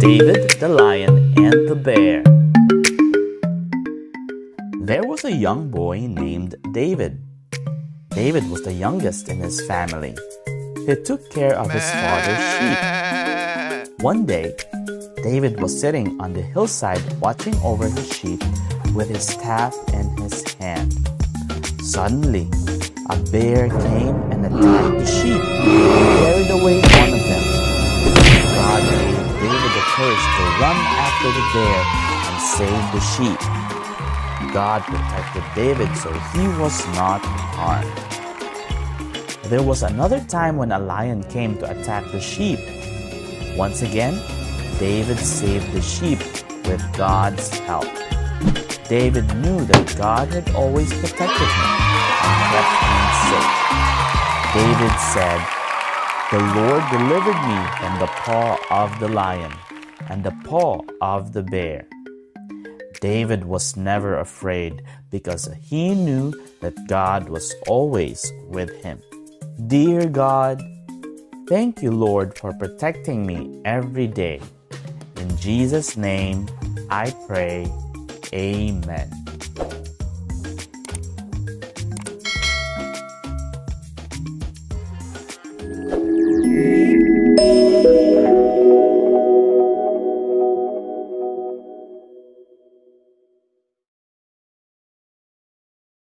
David, the Lion, and the Bear. There was a young boy named David. David was the youngest in his family. He took care of his father's sheep. One day, David was sitting on the hillside watching over his sheep with his staff in his hand. Suddenly, a bear came and attacked the sheep Courage to run after the bear and save the sheep. God protected David so he was not harmed. There was another time when a lion came to attack the sheep. Once again, David saved the sheep with God's help. David knew that God had always protected him and kept him safe. David said, The Lord delivered me from the paw of the lion and the paw of the bear. David was never afraid because he knew that God was always with him. Dear God, thank you, Lord, for protecting me every day. In Jesus' name, I pray. Amen.